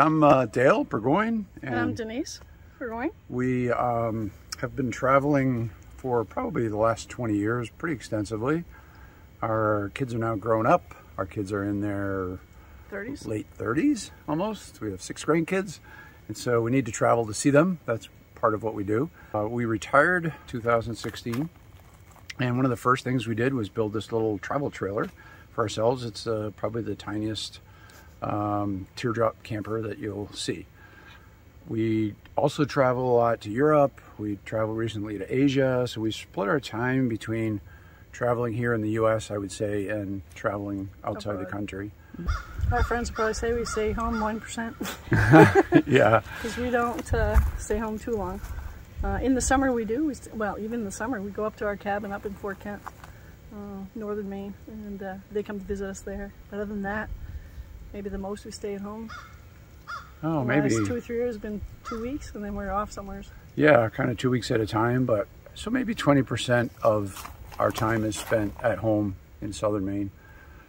I'm uh, Dale Burgoyne. And I'm Denise Burgoyne. We um, have been traveling for probably the last 20 years pretty extensively. Our kids are now grown up. Our kids are in their 30s. late 30s almost. We have six grandkids. And so we need to travel to see them. That's part of what we do. Uh, we retired 2016. And one of the first things we did was build this little travel trailer for ourselves. It's uh, probably the tiniest um, teardrop camper that you'll see. We also travel a lot to Europe. We travel recently to Asia. So we split our time between traveling here in the US, I would say, and traveling outside Abroad. the country. Our friends probably say we stay home 1%. yeah. Because we don't uh, stay home too long. Uh, in the summer we do. We well, even in the summer, we go up to our cabin up in Fort Kent, uh, northern Maine, and uh, they come to visit us there. But other than that, maybe the most we stay at home. Oh, the maybe two or three years has been two weeks, and then we're off somewhere. Yeah, kind of two weeks at a time. But so maybe twenty percent of our time is spent at home in southern Maine,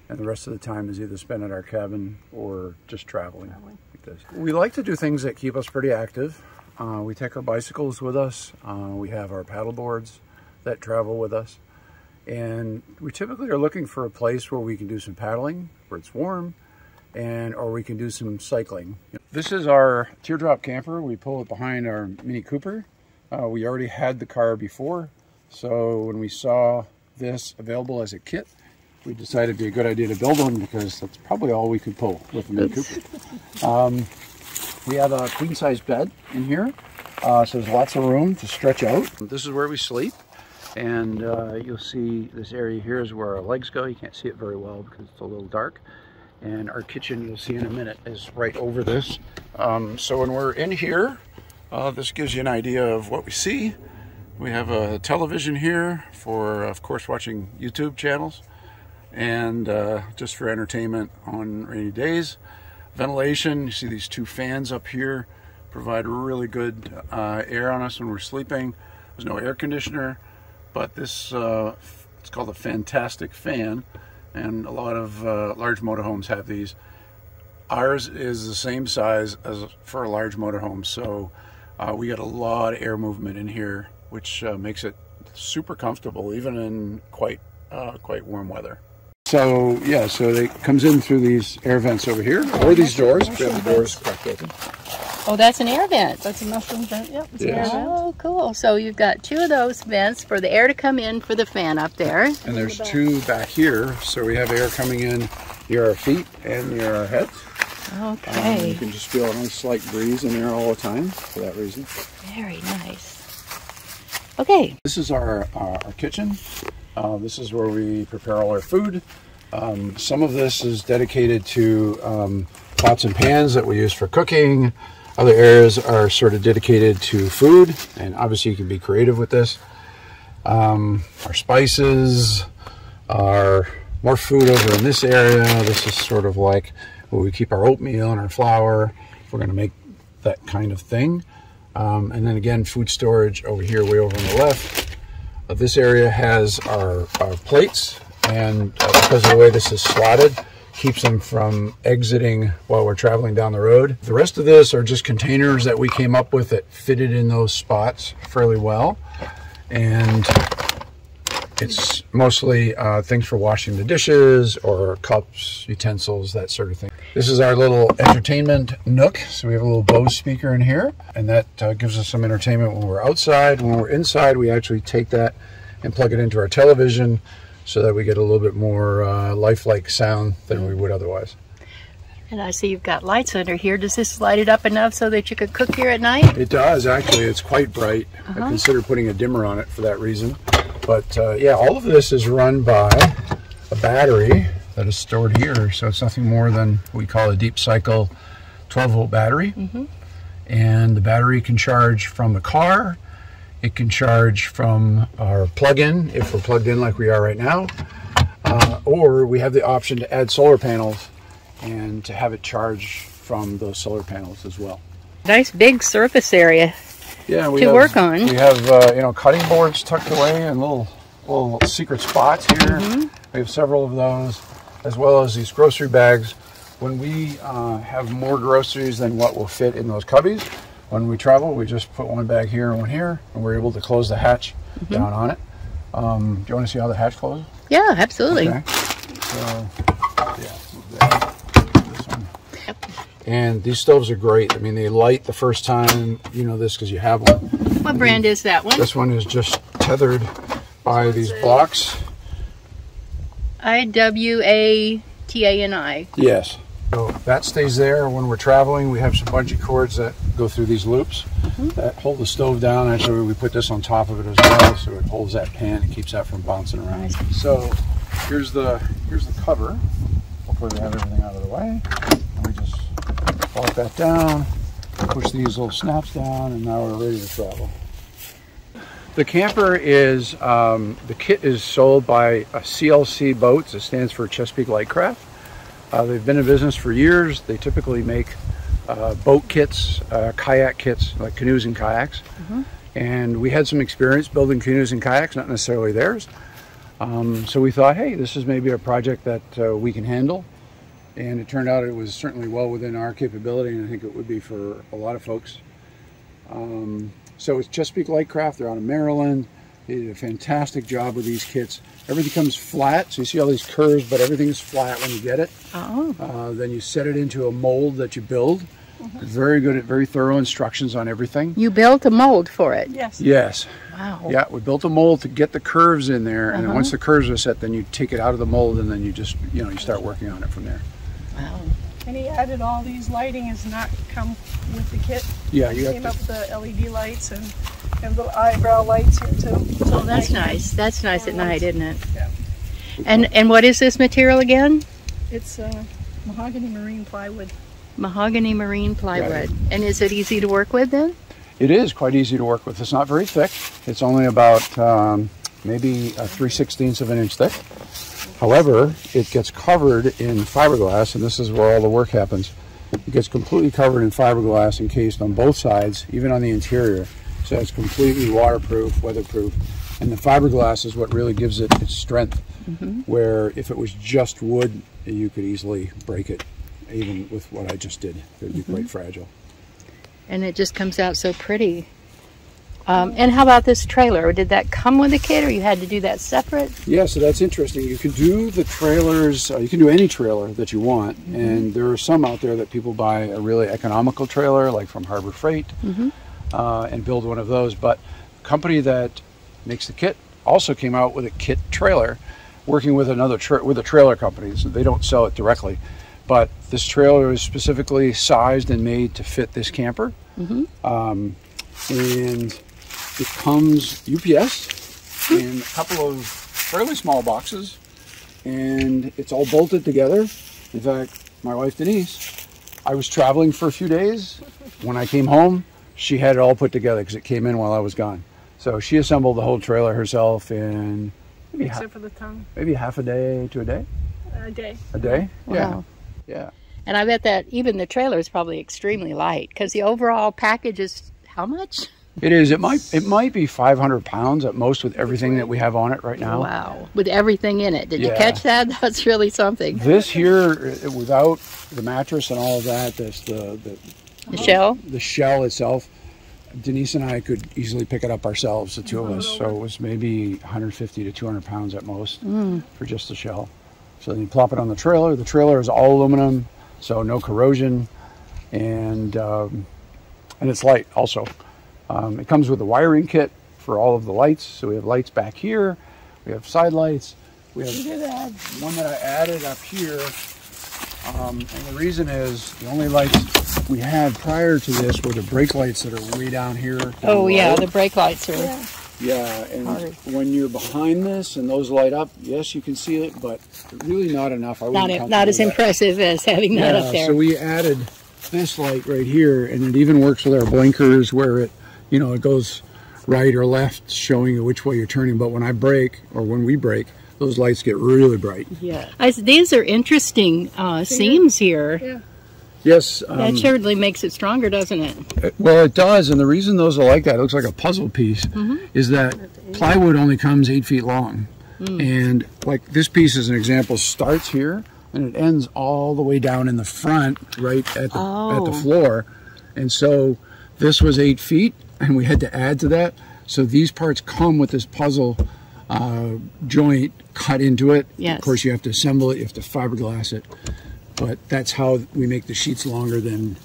and the rest of the time is either spent at our cabin or just traveling. traveling. Like this. We like to do things that keep us pretty active. Uh, we take our bicycles with us. Uh, we have our paddle boards that travel with us. And we typically are looking for a place where we can do some paddling, where it's warm, and or we can do some cycling. This is our teardrop camper. We pull it behind our Mini Cooper. Uh, we already had the car before, so when we saw this available as a kit, we decided it'd be a good idea to build one because that's probably all we could pull with the Mini Cooper. Um, we have a queen size bed in here, uh, so there's lots of room to stretch out. This is where we sleep. And uh, you'll see this area here is where our legs go. You can't see it very well because it's a little dark and our kitchen you'll see in a minute is right over this. Um, so when we're in here uh, this gives you an idea of what we see. We have a television here for of course watching YouTube channels and uh, just for entertainment on rainy days. Ventilation you see these two fans up here provide really good uh, air on us when we're sleeping. There's no air conditioner but this uh, it's called a fantastic fan and a lot of uh, large motorhomes have these. Ours is the same size as for a large motorhome, so uh, we get a lot of air movement in here, which uh, makes it super comfortable, even in quite uh, quite warm weather. So yeah, so it comes in through these air vents over here, or these doors. We have the doors cracked open. Oh, that's an air vent. That's a mushroom vent. Yep. Oh, cool. So you've got two of those vents for the air to come in for the fan up there. And there's two back here, so we have air coming in near our feet and near our heads. Okay. Um, you can just feel a nice slight breeze in there all the time for that reason. Very nice. Okay. This is our, uh, our kitchen. Uh, this is where we prepare all our food. Um, some of this is dedicated to um, pots and pans that we use for cooking. Other areas are sort of dedicated to food, and obviously you can be creative with this. Um, our spices, our more food over in this area. This is sort of like where we keep our oatmeal and our flour. If we're going to make that kind of thing. Um, and then again, food storage over here, way over on the left. Uh, this area has our, our plates, and uh, because of the way this is slotted, keeps them from exiting while we're traveling down the road. The rest of this are just containers that we came up with that fitted in those spots fairly well. And it's mostly uh, things for washing the dishes or cups, utensils, that sort of thing. This is our little entertainment nook. So we have a little Bose speaker in here and that uh, gives us some entertainment when we're outside. When we're inside, we actually take that and plug it into our television so that we get a little bit more uh, lifelike sound than we would otherwise. And I see you've got lights under here. Does this light it up enough so that you could cook here at night? It does, actually. It's quite bright. Uh -huh. I uh-huh. consider putting a dimmer on it for that reason. But uh, yeah, all of this is run by a battery that is stored here. So it's nothing more than what we call a deep cycle 12 volt battery. Mm -hmm. And the battery can charge from the car it can charge from our plug-in if we're plugged in like we are right now. Uh, or we have the option to add solar panels and to have it charge from those solar panels as well. Nice big surface area yeah, we to have, work on. We have uh, you know cutting boards tucked away in little little secret spots here. Mm -hmm. We have several of those, as well as these grocery bags when we uh, have more groceries than what will fit in those cubbies, when we travel, we just put one bag here and one here, and we're able to close the hatch down on it. Um, do you want to see how the hatch closes? Yeah, absolutely. Okay. So, yeah. This one. And these stoves are great. I mean, they light the first time. You know this because you have one. What brand is that one? This one is just tethered by these blocks. I W A T A N I. Yes. So that stays there when we're traveling. We have some bungee cords that go through these loops that hold the stove down. Actually, we put this on top of it as well, so it holds that pan and keeps that from bouncing around. Nice. So here's the here's the cover. Hopefully, we have everything out of the way. And we just lock that down, push these little snaps down, and now we're ready to travel. The camper is um, the kit is sold by CLC Boats. It stands for Chesapeake Lightcraft. Uh, they've been in business for years. They typically make uh, boat kits, uh, kayak kits, like canoes and kayaks. And we had some experience building canoes and kayaks, not necessarily theirs. Um, so we thought, hey, this is maybe a project that uh, we can handle. And it turned out it was certainly well within our capability, and I think it would be for a lot of folks. Um, so it's Chesapeake Lightcraft. They're out of Maryland. They did a fantastic job with these kits. Everything comes flat, so you see all these curves, but everything's flat when you get it. Oh, Uh, then you set it into a mold that you build. Very good at very thorough instructions on everything. you built a mold for it. Yes. Yes. Wow. Yeah, we built a mold to get the curves in there, and then Uh-huh. once the curves are set, then you take it out of the mold, and then you just, you know, you start working on it from there. Wow. And he added all these lighting has not come with the kit. Yeah, He you came have up with the LED lights and, and little eyebrow lights here too. Oh, that's nice. That's nice at night, isn't it? Yeah. And and what is this material again? It's uh, mahogany marine plywood. Mahogany marine plywood. Right. And is it easy to work with then? It is quite easy to work with. It's not very thick. It's only about um, maybe a 3 16ths of an inch thick. However, it gets covered in fiberglass, and this is where all the work happens. It gets completely covered in fiberglass, encased on both sides, even on the interior. So it's completely waterproof, weatherproof. And the fiberglass is what really gives it its strength. Where if it was just wood, you could easily break it, even with what I just did. It would be quite fragile. And it just comes out so pretty. Um, and how about this trailer? Did that come with the kit, or you had to do that separate? Yeah, so that's interesting. You can do the trailers, uh, you can do any trailer that you want. And there are some out there that people buy a really economical trailer, like from Harbor Freight, uh, and build one of those. But the company that makes the kit also came out with a kit trailer, working with another tra- with a trailer company. So they don't sell it directly. But this trailer is specifically sized and made to fit this camper. Um, and it comes UPS in a couple of fairly small boxes, and it's all bolted together. In fact, my wife Denise, I was traveling for a few days. When I came home, she had it all put together because it came in while I was gone. So she assembled the whole trailer herself in maybe, ha- Except for the tongue. maybe half a day to a day. A day. A day? Wow. Yeah. Yeah. And I bet that even the trailer is probably extremely light because the overall package is how much? It is. It might. It might be 500 pounds at most with everything that we have on it right now. Wow. With everything in it. Did you catch that? That's really something. This here, uh, without the mattress and all of that, that's the, the The shell? the shell itself. Denise and I could easily pick it up ourselves, the two of us. So it was maybe 150 to 200 pounds at most for just the shell. So then you plop it on the trailer. The trailer is all aluminum, so no corrosion, and um, and it's light also. Um, it comes with a wiring kit for all of the lights. So we have lights back here. We have side lights. We have one that I added up here. Um, and the reason is the only lights we had prior to this were the brake lights that are way down here. down Oh, yeah. The brake lights are. Yeah. yeah. And Hard. when you're behind this and those light up, yes, you can see it, but really not enough. I Not, wouldn't as that. impressive as having that up there. So we added this light right here, and it even works with our blinkers where it, you know, it goes right or left, showing you which way you're turning. But when I brake or when we brake, those lights get really bright. yeah. I s these are interesting uh, seams here. Yeah. Yes. Um, That surely makes it stronger, doesn't it? Uh, Well, it does, and the reason those are like that, it looks like a puzzle piece, is that plywood only comes eight feet long, and like this piece, as an example, starts here and it ends all the way down in the front, right at the at the Oh. floor. And so this was eight feet, and we had to add to that. So these parts come with this puzzle uh, joint cut into it. Yes. Of course, you have to assemble it. You have to fiberglass it. But that's how we make the sheets longer than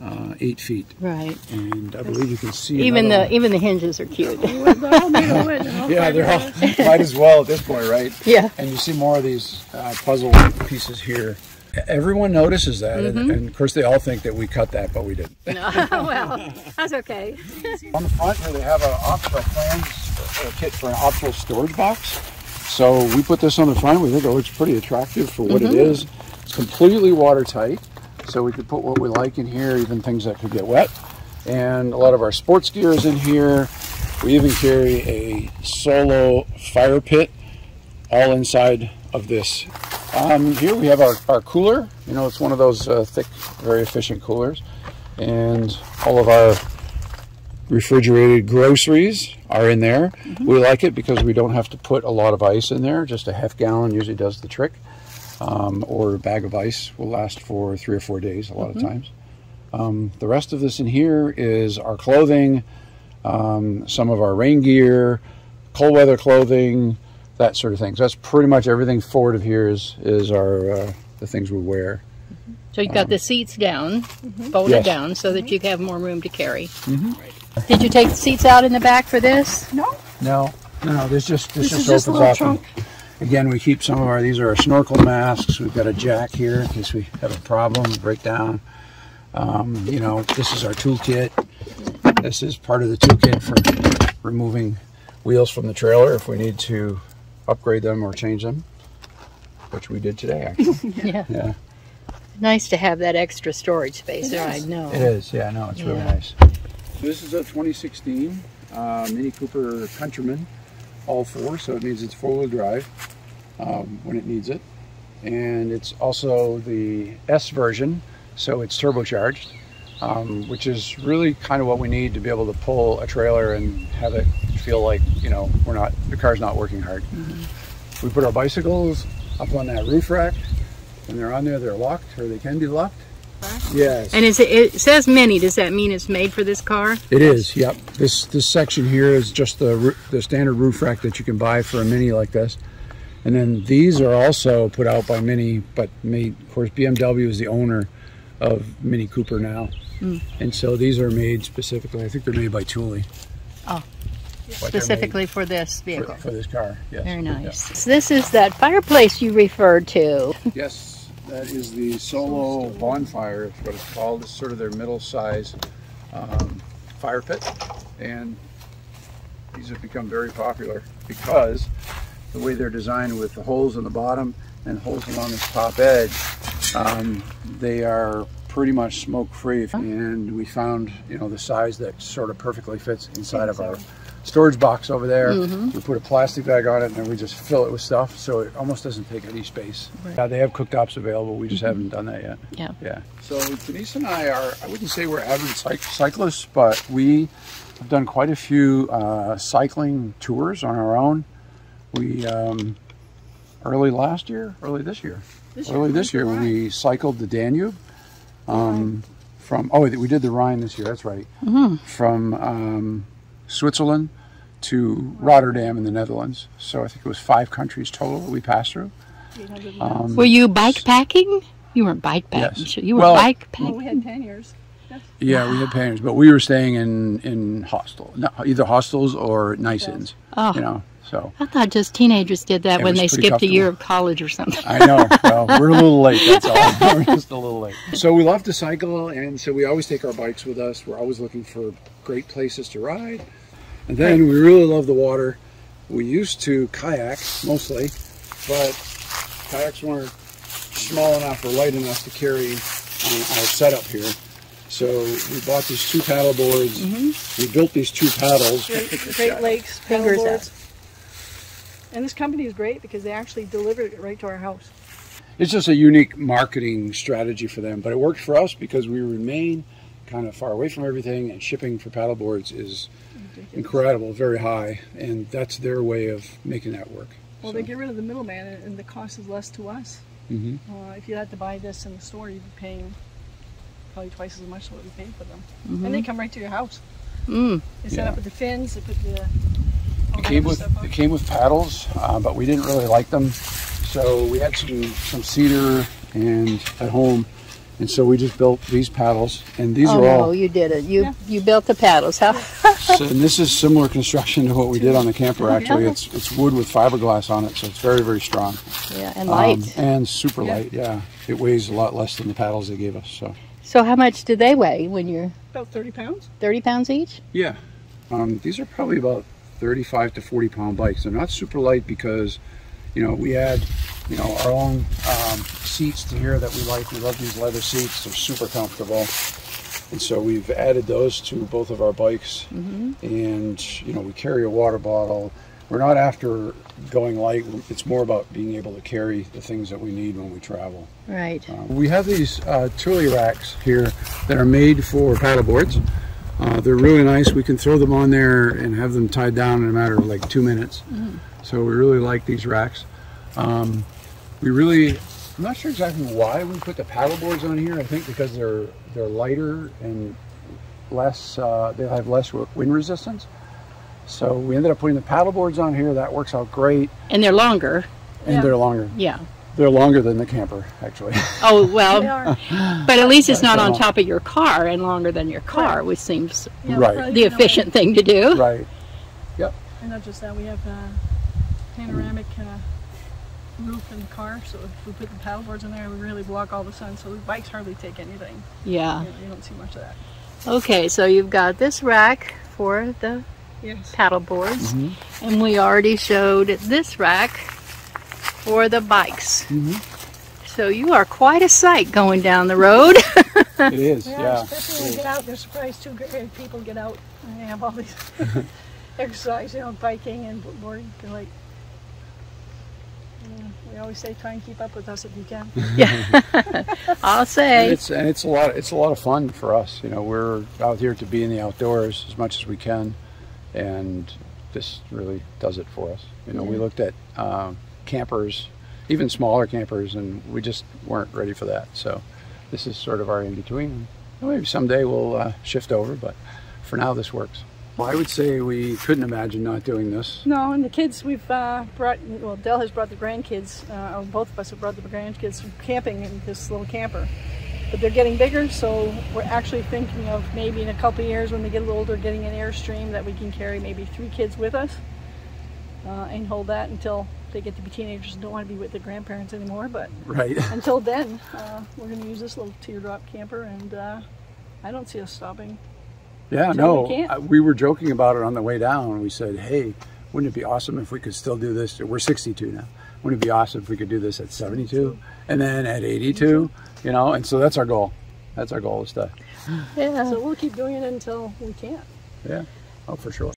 uh, eight feet. Right. And I believe you can see Even another the even the hinges are cute. They're all made of wood. and all one. yeah, they're all fiberglass. might as well at this point, right? Yeah. And you see more of these uh, puzzle pieces here. Everyone notices that, and, Mm-hmm. and of course they all think that we cut that, but we didn't. No, well, that's okay. On the front here, they have an optional plans uh, kit for an optional storage box. So we put this on the front. We think it looks pretty attractive for what Mm-hmm. it is. It's completely watertight, so we could put what we like in here, even things that could get wet. And a lot of our sports gear is in here. We even carry a solo fire pit all inside of this. Um, here we have our, our cooler. You know, it's one of those uh, thick, very efficient coolers. And all of our refrigerated groceries are in there. We like it because we don't have to put a lot of ice in there. Just a half gallon usually does the trick. Um, or a bag of ice will last for three or four days a lot of times. Um, the rest of this in here is our clothing, um, some of our rain gear, cold weather clothing, that sort of thing. So that's pretty much everything forward of here is, is our uh, the things we wear. So you've got the seats down, folded Um, Yes. down, so that you have more room to carry. Did you take the seats out in the back for this? No, No, no, there's just this, This is just just a opens little up. and- trunk. Again, we keep some of our. These are our snorkel masks. We've got a jack here in case we have a problem, breakdown. Um, you know, this is our toolkit. This is part of the toolkit for removing wheels from the trailer if we need to upgrade them or change them, which we did today. Actually, Yeah. yeah, Nice to have that extra storage space there, I know. it is. Yeah, no, it's really Yeah. nice. This is a 2016 uh, Mini Cooper Countryman, all four, so it means it's four-wheel drive um, when it needs it. And it's also the S version, so it's turbocharged, um, which is really kind of what we need to be able to pull a trailer and have it feel like, you know, we're not, the car's not working hard. We put our bicycles up on that roof rack. When they're on there, they're locked, or they can be locked. Yes. And is it, it says mini. Does that mean it's made for this car? It is, yep. This this section here is just the the standard roof rack that you can buy for a Mini like this, and then these are also put out by Mini, but made. Of course, BMW is the owner of Mini Cooper now, hmm. and so these are made specifically. I think they're made by Thule. Oh. Specifically for this vehicle. for this car. Yes. Very Yeah. nice. So this is that fireplace you referred to. Yes, that is the Solo Bonfire. It's what it's called. It's sort of their middle size um, fire pit. And these have become very popular because the way they're designed with the holes in the bottom and holes along this top edge, um, they are pretty much smoke free. And we found, you know, the size that sort of perfectly fits inside of our storage box over there. We put a plastic bag on it and then we just fill it with stuff so it almost doesn't take any space. Yeah, they have cooktops available. We just haven't done that yet. Yeah. Yeah. So Denise and I are, I wouldn't say we're avid cyc- cyclists, but we have done quite a few uh, cycling tours on our own. We, um, early last year, early this year, This early we this year, we cycled the Danube. Um, from, oh, we did the Rhine this year, that's right. From um, Switzerland to Rotterdam in the Netherlands. So I think it was five countries total that we passed through. Um. Were you bike packing? You weren't bike packing. Yes. so You were Well- bike Well, we had panniers. Yeah, we had panniers, but we were staying in in hostel, no, either hostels or nice inns. Oh. You know, so I thought just teenagers did that when they skipped a year of college or something. I know. Well, we're a little late. That's all. we're just a little late. So we love to cycle, and so we always take our bikes with us. We're always looking for great places to ride, and then we really love the water. We used to kayak mostly, but kayaks weren't small enough or light enough to carry on our setup here. So we bought these two paddle boards. Mm-hmm. We built these two paddles. Great, Great Lakes Fingers paddleboards. And this company is great because they actually delivered it right to our house. It's just a unique marketing strategy for them, but it worked for us because we remain kind of far away from everything, and shipping for paddleboards is incredible, very high, and that's their way of making that work. Well, So, they get rid of the middleman and- and the cost is less to us. Mhm. Uh, if you had to buy this in the store, you'd be paying probably twice as much as what we paid for them. Mm-hmm. And they come right to your house. Mm. They set Yeah. up with the fins. They put the. All It came with it came with paddles, uh, but we didn't really like them, so we had some some cedar and at home, and so we just built these paddles. And these Oh are no, all. you did it. You Yeah. you built the paddles. How? so- and this is similar construction to what we did on the camper. Actually, Yeah. it's it's wood with fiberglass on it, so it's very very strong yeah, and Um, light. and super Yeah. light. Yeah, it weighs a lot less than the paddles they gave us. So so how much do they weigh when you're About 30 pounds. 30 pounds each? yeah, um, these are probably about 35 to 40 pound bikes. They're not super light because you know we add you know our own um, seats to here that we like. We love these leather seats. They're super comfortable. And so we've added those to both of our bikes, and you know we carry a water bottle. We're not after going light. It's more about being able to carry the things that we need when we travel. Right. Uh, we have these uh, Thule racks here that are made for paddle boards. Uh, they're really nice. We can throw them on there and have them tied down in a matter of like two minutes. So we really like these racks. Um, we really, I'm not sure exactly why we put the paddle boards on here. I think because they're they're lighter and less. Uh, they have less wind resistance. So we ended up putting the paddle boards on here. That works out great, And they're longer. and Yeah. they're longer. Yeah. They're longer than the camper, actually. Oh well, but at least it's not on top of your car and longer than your car, Right. which seems Yeah, Right. probably, the you know, efficient thing to do. right. Yep. And not just that, we have uh, panoramic uh, roof in the car, so if we put the paddle boards in there, we really block all the sun, so the bikes hardly take anything. Yeah. You, you don't see much of that. Okay, so you've got this rack for the Yes. paddle boards, and we already showed this rack for the bikes. So you are quite a sight going down the road. It is, Yeah, yeah. especially when we get out, they're surprised too. People get out and they have all these exercise, you know, biking and boarding. They're like, we always say, try and keep up with us if you can. yeah, I'll And say. it's and it's a lot. It's a lot of fun for us. You know, we're out here to be in the outdoors as much as we can, and this really does it for us. You know, we looked at um, campers, even smaller campers, and we just weren't ready for that. So, this is sort of our in between. Maybe someday we'll uh, shift over, but for now, this works. Well, I would say we couldn't imagine not doing this. No, and the kids we've uh, brought, well, Dell has brought the grandkids, uh, or both of us have brought the grandkids camping in this little camper. But they're getting bigger, so we're actually thinking of maybe in a couple of years when they get a little older, getting an Airstream that we can carry maybe three kids with us uh, and hold that until they get to be teenagers and don't want to be with their grandparents anymore. But Right. until then, uh, we're going to use this little teardrop camper, and uh, I don't see us stopping. Yeah, no, we can't? uh, we were joking about it on the way down. We said, "Hey, wouldn't it be awesome if we could still do this? We're 62 now. Wouldn't it be awesome if we could do this at 72 and then at 82? You know?" And so that's our goal. That's our goal is to, Yeah. So we'll keep doing it until we can't. yeah, oh for sure.